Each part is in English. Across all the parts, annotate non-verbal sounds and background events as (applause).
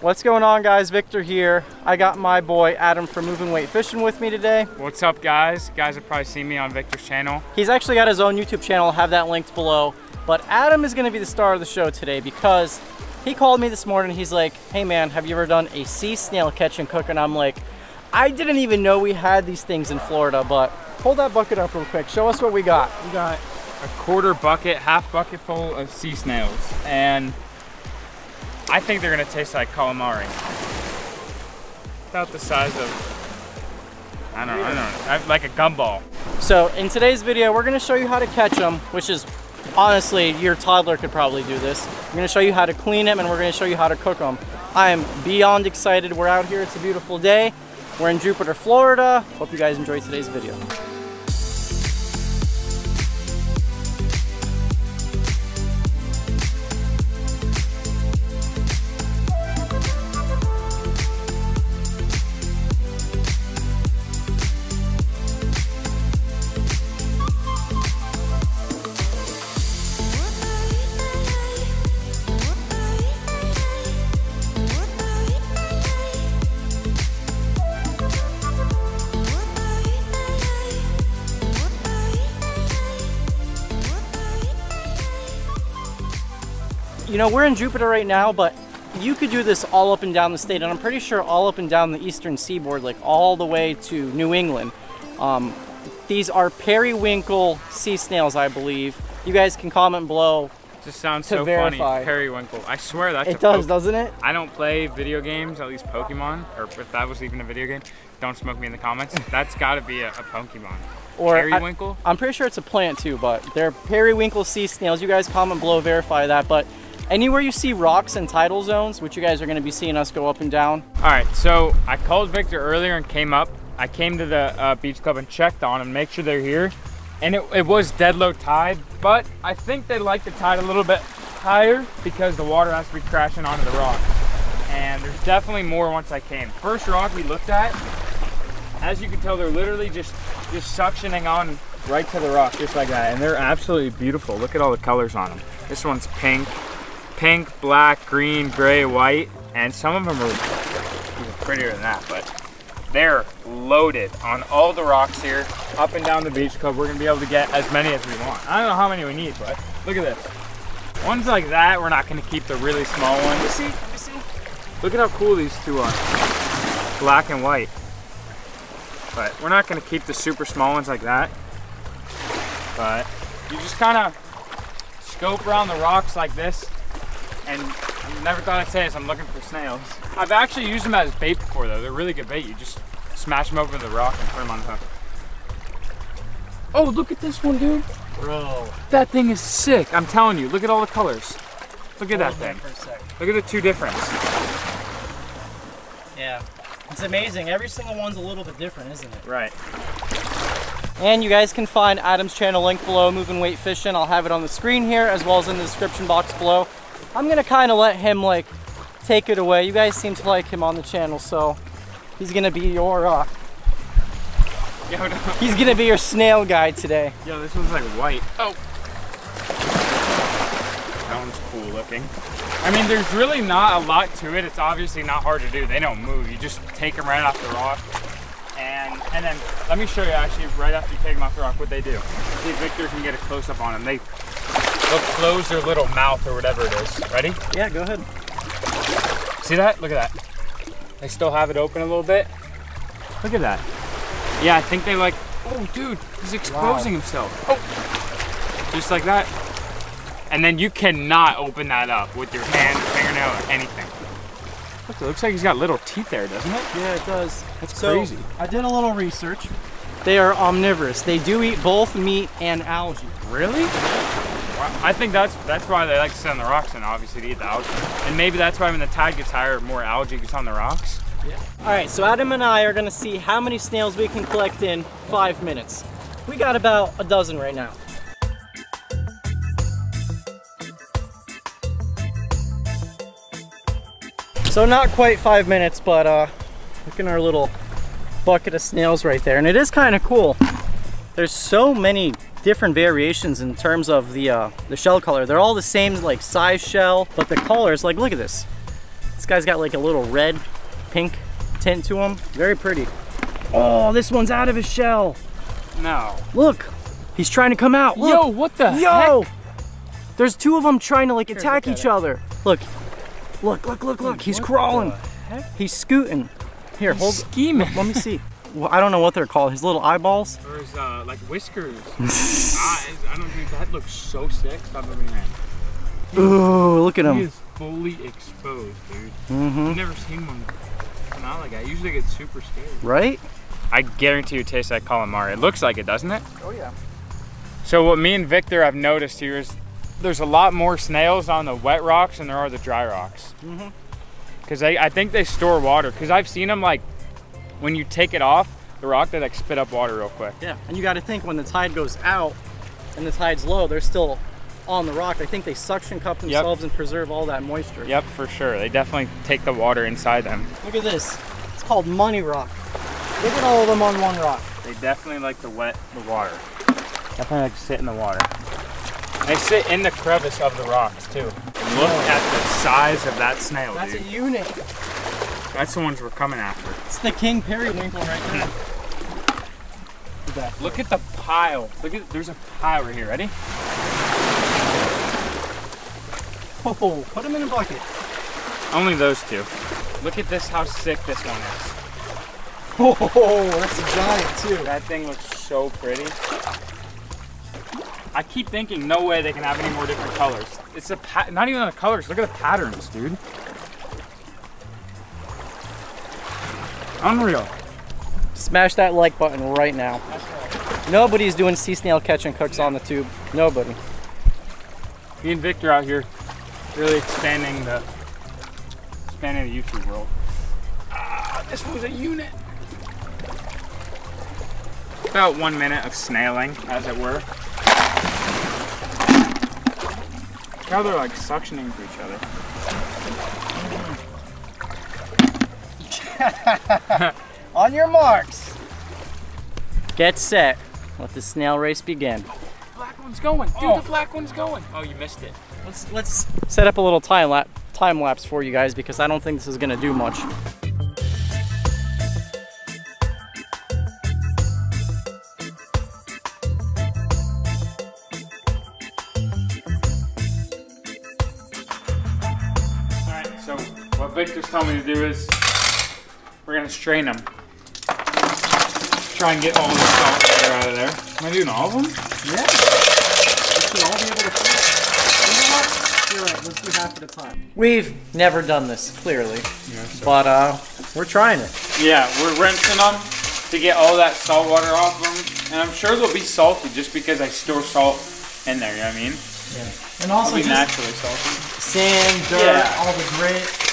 What's going on guys? Victor here. I got my boy Adam from Movin Weight Fishing with me today. What's up guys? Guys have probably seen me on Victor's channel. He's actually got his own YouTube channel. I'll have that linked below. But Adam is gonna be the star of the show today because he called me this morning. He's like, hey man, have you ever done a sea snail catch and cook? And I'm like, I didn't even know we had these things in Florida, but hold that bucket up real quick. Show us what we got. We got a quarter bucket, half bucket full of sea snails. And I think they're gonna taste like calamari. About the size of, I don't know, I don't know, like a gumball. So in today's video, we're gonna show you how to catch them, which is honestly, your toddler could probably do this. We're gonna show you how to clean them and we're gonna show you how to cook them. I am beyond excited. We're out here, it's a beautiful day. We're in Jupiter, Florida. Hope you guys enjoy today's video. You know, we're in Jupiter right now, but you could do this all up and down the state, and I'm pretty sure all up and down the eastern seaboard, like all the way to New England. Um, these are periwinkle sea snails, I believe. You guys can comment below. Just sounds to so verify. funny, periwinkle. I swear that's It does, doesn't it? I don't play video games, at least Pokemon, or if that was even a video game, don't smoke me in the comments. (laughs) That's gotta be a, a Pokemon. Or I- Periwinkle? I'm pretty sure it's a plant too, but they're periwinkle sea snails. You guys comment below, verify that. But anywhere you see rocks and tidal zones, which you guys are going to be seeing us go up and down, All right, so I called Victor earlier and came up. I came to the uh, beach club and checked on them, make sure they're here. And it, it was dead low tide, but I think they like the tide a little bit higher because the water has to be crashing onto the rock. And there's definitely more once I came. First rock we looked at, as you can tell, they're literally just, just suctioning on right to the rock, just like that. And they're absolutely beautiful. Look at all the colors on them. This one's pink, pink, black, green, gray, white, and some of them are even prettier than that, but they're loaded on all the rocks here, up and down the beach club. We're gonna be able to get as many as we want. I don't know how many we need, but look at this. Ones like that, we're not gonna keep the really small ones. Let me see, me see. Look at how cool these two are. Black and white. But we're not gonna keep the super small ones like that. But you just kinda scope around the rocks like this and I never thought I'd say this, I'm looking for snails. I've actually used them as bait before though. They're really good bait. You just smash them over the rock and put them on the hook. Oh, look at this one, dude. bro. That thing is sick. I'm telling you, look at all the colors. Look at that thing. For a sec. Look at the two difference. Yeah, it's amazing. Every single one's a little bit different, isn't it? Right. And you guys can find Adam's channel link below, Movin Weight Fishing. I'll have it on the screen here as well as in the description box below. I'm gonna kind of let him like take it away. You guys seem to like him on the channel, so he's gonna be your uh, Yo, no. he's gonna be your snail guy today. Yo, this one's like white. Oh. That one's cool looking. I mean, there's really not a lot to it. It's obviously not hard to do. They don't move. You just take them right off the rock. And and then let me show you actually right after you take them off the rock what they do. See if Victor can get a close up on them. They they'll close their little mouth or whatever it is. Ready? Yeah, go ahead. See that? Look at that. They still have it open a little bit. Look at that. Yeah, I think they like. Oh, dude, he's exposing himself. Oh, just like that. And then you cannot open that up with your hand, fingernail, or anything. Look, it looks like he's got little teeth there, doesn't it? Yeah, it does. That's So crazy. I did a little research. They are omnivorous. They do eat both meat and algae. Really? I think that's that's why they like to sit on the rocks and obviously to eat the algae. And maybe that's why when the tide gets higher, more algae gets on the rocks. Yeah. All right, so Adam and I are gonna see how many snails we can collect in five minutes. We got about a dozen right now. So not quite five minutes, but uh, look in our little bucket of snails right there. And it is kind of cool. There's so many different variations in terms of the uh, the shell color. They're all the same like size shell, but the colors, like look at this. This guy's got like a little red, pink tint to him. Very pretty. Oh, this one's out of his shell. No. Look, he's trying to come out. Look. Yo, what the Yo! heck? There's two of them trying to like attack each it. other. Look, look, look, look, look. He's What crawling. He's scooting. Here, hold. Scheming. Let me see. (laughs) Well, I don't know what they're called. His little eyeballs. There's uh, like whiskers. (laughs) Eyes. I don't think that looks so sick. Stop moving your hand. Ooh, look at He him. He is fully exposed, dude. Mm-hmm. I've never seen one come out like that. Usually I get super scared. Right? I guarantee you it tastes like calamari. It looks like it, doesn't it? Oh yeah. So what me and Victor have noticed here is there's a lot more snails on the wet rocks than there are the dry rocks. Mm-hmm. Because I, I think they store water. Because I've seen them like when you take it off the rock, they like spit up water real quick. Yeah. And you got to think when the tide goes out and the tide's low, they're still on the rock. I think they suction cup themselves and preserve all that moisture. Yep, for sure. They definitely take the water inside them. Look at this. It's called money rock. Look at all of them on one rock. They definitely like to wet the water. Definitely like to sit in the water. They sit in the crevice of the rocks too. And look at the size of that snail, That's a dude. unit. That's the ones we're coming after. It's the king periwinkle right there. Look at. Look at the pile. Look at there's a pile right here. Ready? Oh, put them in a bucket. Only those two. Look at this, how sick this one is. Oh, that's a giant too. That thing looks so pretty. I keep thinking, no way they can have any more different colors. It's a not even the colors. Look at the patterns, dude. Unreal. Smash that like button right now. Nobody's doing sea snail catch and cooks on the tube. Nobody. Me and Victor out here, really expanding the expanding the YouTube world. Ah, this was a unit. About one minute of snailing, as it were. Now they're like suctioning to each other. (laughs) On your marks. Get set. Let the snail race begin. Black one's going, dude. The oh. black one's going. Oh, you missed it. Let's let's set up a little time lap time lapse for you guys because I don't think this is gonna do much. All right. So what Victor's telling me to do is we're gonna strain them. Try and get all the salt water out of there. Am I doing all of them? Yeah. We should all be able to You know what? You're right, let's do half at a time. We've never done this, clearly. But uh we're trying it. Yeah, we're rinsing them to get all that salt water off them. And I'm sure they'll be salty just because I store salt in there, you know what I mean? Yeah. And They'll also be just naturally salty. sand, dirt, Yeah. all the grit.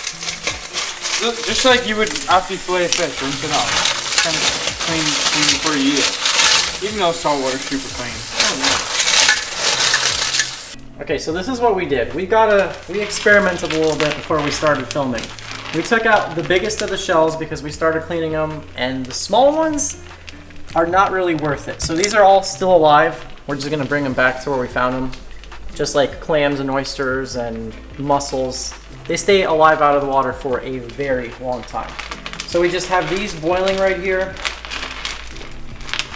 Just like you would after you fillet a fish, rinse it off. Kind of clean, clean before you eat it. Even though salt water's super clean. Oh, okay, so this is what we did. We got a we experimented a little bit before we started filming. We took out the biggest of the shells because we started cleaning them, and the small ones are not really worth it. So these are all still alive. We're just gonna bring them back to where we found them. Just like clams and oysters and mussels. They stay alive out of the water for a very long time. So we just have these boiling right here.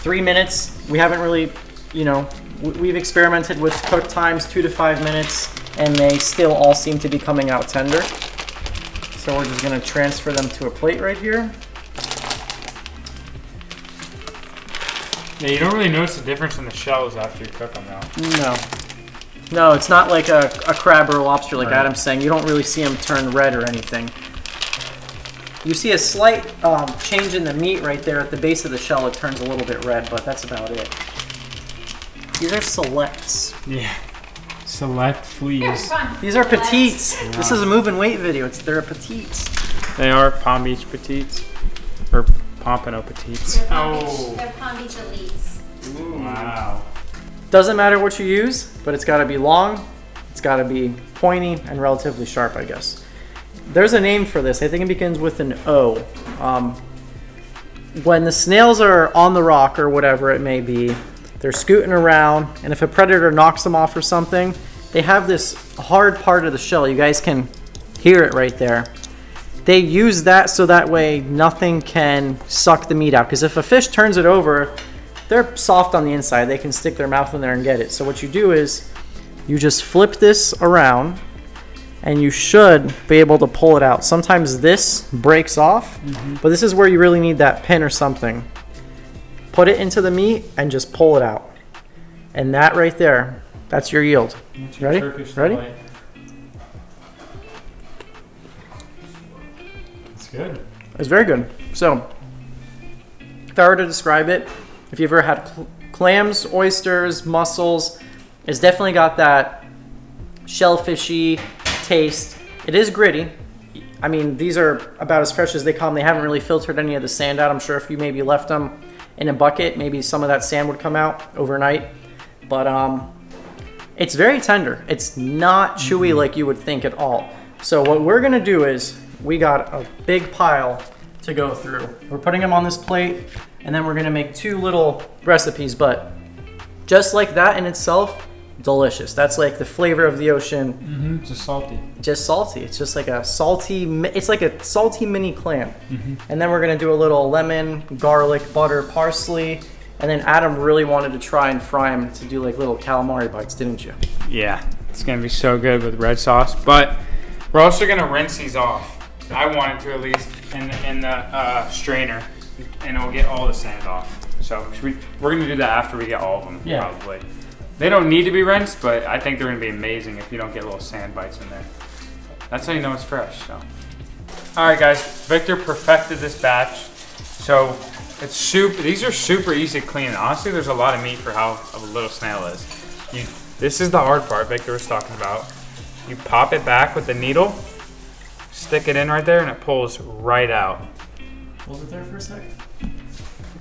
Three minutes. We haven't really, you know, we've experimented with cook times, two to five minutes, and they still all seem to be coming out tender. So we're just gonna transfer them to a plate right here. Yeah, you don't really notice the difference in the shells after you cook them though. No. No, it's not like a, a crab or a lobster like Right. Adam's saying. You don't really see them turn red or anything. You see a slight um, change in the meat right there at the base of the shell. It turns a little bit red, but that's about it. These are selects. Yeah. Select fleas. These are petites. This is a move and weight video. It's they're petites. They are Palm Beach petites. Or Pompano petites. They're Palm Oh. Beach, they're Palm Beach elites. Wow. Doesn't matter what you use, but it's got to be long, it's got to be pointy and relatively sharp, I guess. There's a name for this. I think it begins with an O. Um, when the snails are on the rock or whatever it may be, they're scooting around, and if a predator knocks them off or something, they have this hard part of the shell. You guys can hear it right there. they use that so that way nothing can suck the meat out. Because if a fish turns it over, they're soft on the inside. They can stick their mouth in there and get it. So what you do is you just flip this around and you should be able to pull it out. Sometimes this breaks off, mm-hmm. but this is where you really need that pin or something. Put it into the meat and just pull it out. And that right there, that's your yield. Ready? Ready? It's good. It's very good. So, if I were to describe it, if you've ever had cl- clams, oysters, mussels, it's definitely got that shellfishy taste. It is gritty. I mean, these are about as fresh as they come. They haven't really filtered any of the sand out. I'm sure if you maybe left them in a bucket, maybe some of that sand would come out overnight. But um, it's very tender. It's not chewy like you would think at all. So what we're gonna do is we got a big pile to go through. We're putting them on this plate, and then we're gonna make two little recipes. But just like that in itself, delicious. That's like the flavor of the ocean, Mm-hmm. Just salty. just salty. It's just like a salty. It's like a salty mini clam. And then we're gonna do a little lemon, garlic, butter, parsley. And then Adam really wanted to try and fry them to do like little calamari bites, didn't you? Yeah, it's gonna be so good with red sauce. But we're also gonna rinse these off. I wanted to at least in the, in the uh, strainer, and it'll get all the sand off. So we, we're gonna do that after we get all of them, Yeah. probably. They don't need to be rinsed, but I think they're gonna be amazing if you don't get little sand bites in there. That's how you know it's fresh. So, all right, guys, Victor perfected this batch. So it's super. These are super easy to clean. Honestly, there's a lot of meat for how of a little snail is. You, this is the hard part Victor was talking about. You pop it back with the needle, stick it in right there, and it pulls right out. Was it there for a sec?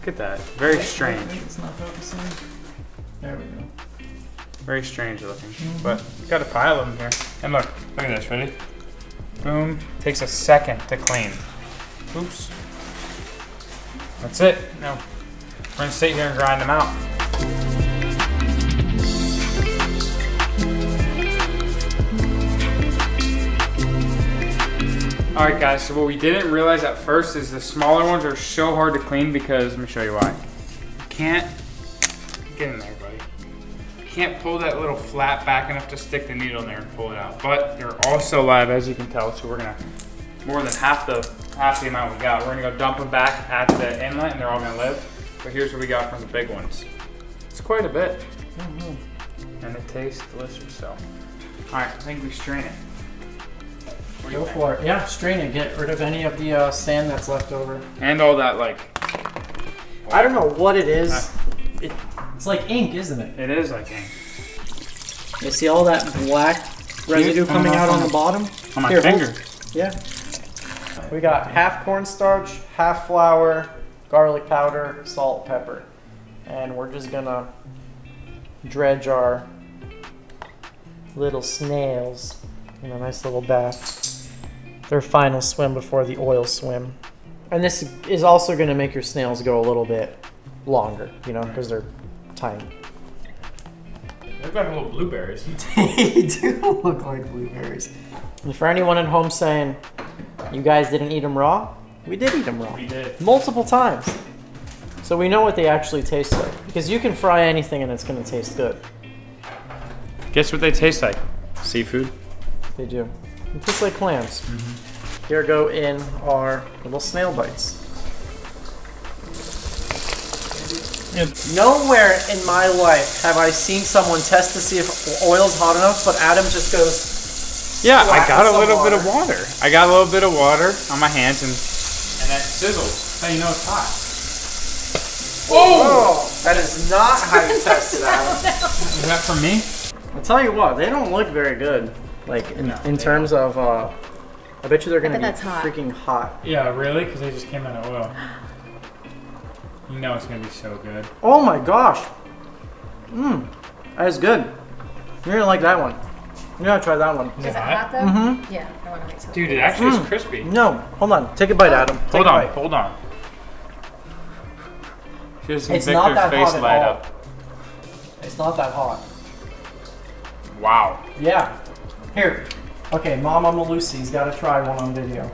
Look at that. Very strange. It's not focusing. There we go. Very strange looking. Mm-hmm. But we've got a pile of them here. And look, look at this. Ready? Boom. Takes a second to clean. Oops. That's it. Now we're gonna sit here and grind them out. All right, guys. So what we didn't realize at first is the smaller ones are so hard to clean because let me show you why. You can't get in there, buddy. You can't pull that little flap back enough to stick the needle in there and pull it out. But they're also live, as you can tell. So we're gonna more than half the half the amount we got. We're gonna go dump them back at the inlet, and they're all gonna live. But here's what we got from the big ones. It's quite a bit, mm-hmm. and it tastes delicious. So, all right, I think we strain it. What do you Go for it. Yeah, strain it. Get rid of any of the uh, sand that's left over. And all that like. I don't know what it is. It, it's like ink, isn't it? It is like ink. You see all that black residue coming out on the bottom? on my Here, hold- finger. Yeah. We got half cornstarch, half flour, garlic powder, salt, pepper. And we're just gonna dredge our little snails in a nice little bath. Their final swim before the oil swim. And this is also gonna make your snails go a little bit longer, you know, because they're tiny. They've got little blueberries. (laughs) they do look like blueberries. And for anyone at home saying, you guys didn't eat them raw, we did eat them raw. We did. Multiple times. So we know what they actually taste like. Because you can fry anything and it's going to taste good. Guess what they taste like? Seafood. They do. It tastes like clams. Here go in our little snail bites. Nowhere in my life have I seen someone test to see if oil's hot enough, but Adam just goes, Yeah, I got a little bit of water. water. I got a little bit of water on my hands and and that sizzles. That's how you know it's hot. Oh, that is not how you test it, Adam. Is that for me? I'll tell you what, they don't look very good. Like in, No, in they terms of, uh, I bet you they're gonna be that's hot. freaking hot. Yeah, really? Because they just came out of oil. You know it's gonna be so good. Oh my gosh. Mmm, that is good. You're gonna like that one. You gotta try that one. Is Is it it hot? hot though? Mhm. Yeah, I want to make some. Dude, it actually is crispy. No, hold on. Take a bite, Adam. Take Hold a on, hold on. Should see It's not that face hot at light all. up. It's not that hot. Wow. Yeah. Here. Okay, Mama Malusi's gotta try one on video.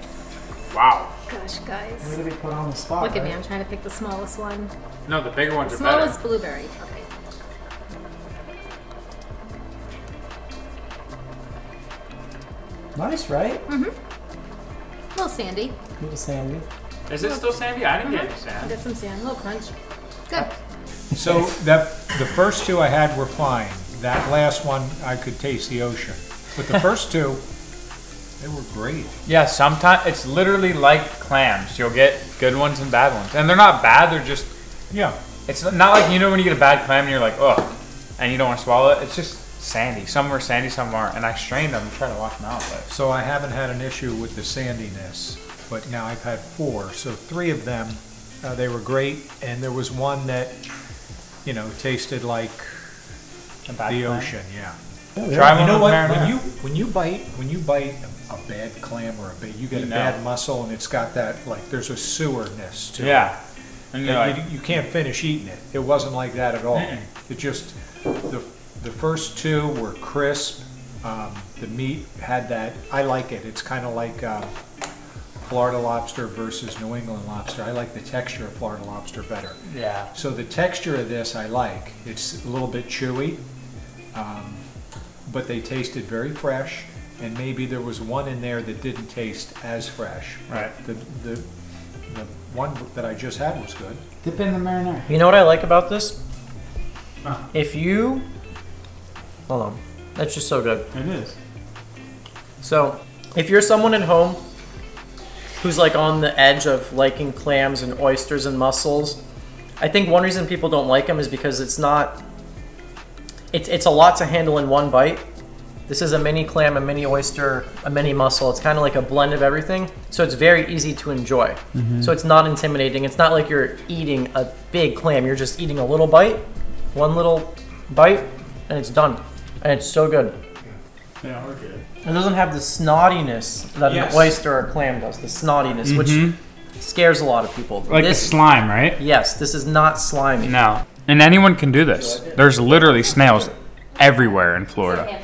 Wow. Gosh, guys. gonna be put on the spot. Look at me. I'm trying to pick the smallest one. No, the bigger ones are Smallest better. blueberry. Okay. Nice, right? Mm-hmm. A little sandy. A Little sandy. Is it still sandy? I didn't get any sand. I Get some sand. A little crunch. Good. So that the first two I had were fine. That last one, I could taste the ocean. But the first two, they were great. Yeah, sometimes it's literally like clams. You'll get good ones and bad ones, and they're not bad. They're just Yeah. it's not like you know when you get a bad clam and you're like ugh, and you don't want to swallow it. It's just sandy. Some are sandy, some aren't. And I strained them and tried to wash them out, but So I haven't had an issue with the sandiness, but now I've had four. So three of them, uh, they were great, and there was one that, you know, tasted like the clam. ocean. Yeah. Try you know what? marinara. When you when you bite when you bite a, a bad clam or a bad, you get You a know. bad mussel, and it's got that like there's a sewerness to it. Yeah, and You, you're like, you, you can't finish eating it. It wasn't like that at all. Mm-mm. It just the the first two were crisp. Um, the meat had that. I like it. It's kind of like uh, Florida lobster versus New England lobster. I like the texture of Florida lobster better. yeah. So the texture of this I like. It's a little bit chewy, um, but they tasted very fresh. And maybe there was one in there that didn't taste as fresh. Right. The the the one that I just had was good. Dip in the marinara. You know what I like about this? Huh. If you hold on, that's just so good. It is. So, if you're someone at home who's like on the edge of liking clams and oysters and mussels, I think one reason people don't like them is because it's not. It's it's a lot to handle in one bite. This is a mini clam, a mini oyster, a mini mussel. It's kind of like a blend of everything, so it's very easy to enjoy. Mm-hmm. So it's not intimidating. It's not like you're eating a big clam. You're just eating a little bite, one little bite, and it's done. And it's so good. Yeah, we're good. It doesn't have the snottiness that Yes. an oyster or a clam does. The snottiness, which mm-hmm. scares a lot of people. Like this, the slime, right? yes, this is not slimy. No. And anyone can do this. There's literally snails everywhere in Florida.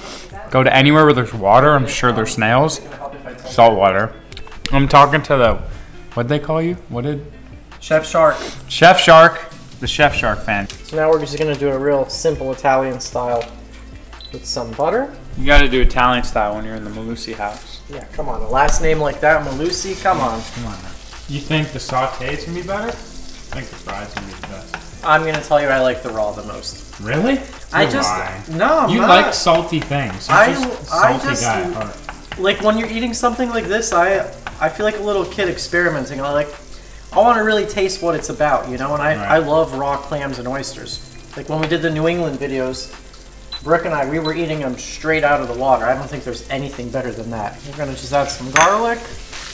Go to anywhere where there's water, I'm sure there's snails. Salt water. I'm talking to the what'd they call you? What did Chef Shark. Chef Shark, the Chef Shark fan. So now we're just gonna do a real simple Italian style with some butter. You gotta do Italian style when you're in the Malusi house. Yeah, come on. A last name like that, Malusi. Come on. Come on now. You think the saute's gonna be better? I think the fries gonna be the best. I'm gonna tell you, I like the raw the most. Really? I You just lie. no. I'm You not. like salty things. You're I- just a I salty just- guy like when you're eating something like this, I I feel like a little kid experimenting. I like I want to really taste what it's about, you know. And I I love raw clams and oysters. Like when we did the New England videos, Brooke and I we were eating them straight out of the water. I don't think there's anything better than that. We're gonna just add some garlic.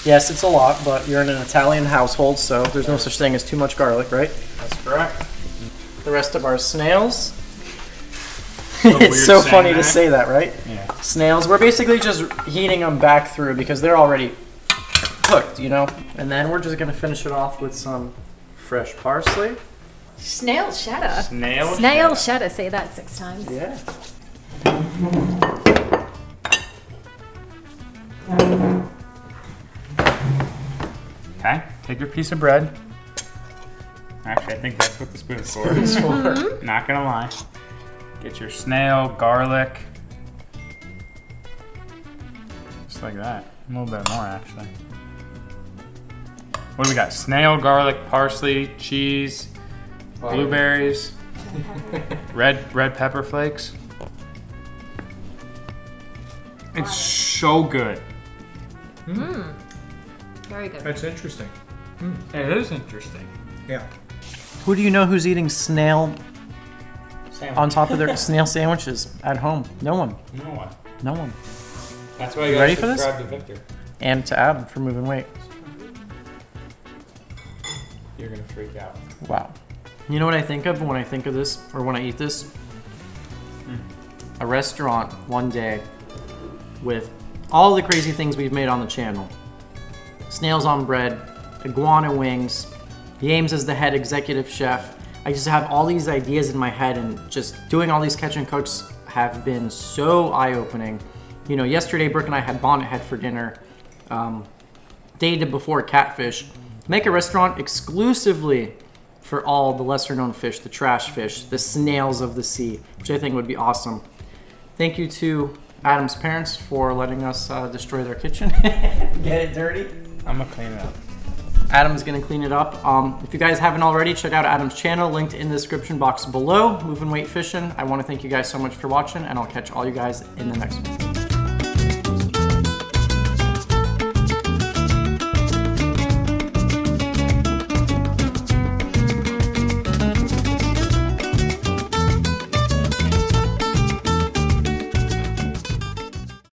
Yes, it's a lot, but you're in an Italian household, so there's no such thing as too much garlic, right? That's correct. The rest of our snails. (laughs) it's so saying funny to say that, right? Yeah. snails. We're basically just heating them back through because they're already cooked, you know? And then we're just gonna finish it off with some fresh parsley. Snail shetta. Snail Snail shetta. shetta. Say that six times. Yeah. Okay, take your piece of bread. Actually, I think that's what the spoon's for. Mm-hmm. Not gonna lie. Get your snail, garlic. Just like that. A little bit more, actually. What do we got? Snail, garlic, parsley, cheese, blueberries, (laughs) red red pepper flakes. It's so good. Mmm. Very good. That's interesting. It is interesting. Yeah. Who do you know who's eating snail on top of their (laughs) snail sandwiches at home? No one. No one. No one. That's why You you ready for this? to Victor. And to Ab for moving weight. You're gonna freak out. Wow. You know what I think of when I think of this, or when I eat this? Hmm. A restaurant one day with all the crazy things we've made on the channel snails on bread, iguana wings, James as the head executive chef. I just have all these ideas in my head, and just doing all these catch and cooks have been so eye opening. You know, yesterday, Brooke and I had bonnet head for dinner. Um, dated before catfish, make a restaurant exclusively for all the lesser known fish, the trash fish, the snails of the sea, which I think would be awesome. Thank you to Adam's parents for letting us uh, destroy their kitchen, (laughs) get it dirty. I'm gonna clean it up. Adam's gonna clean it up. Um, if you guys haven't already, check out Adam's channel, linked in the description box below. Movin Weight Fishing. I want to thank you guys so much for watching, and I'll catch all you guys in the next one.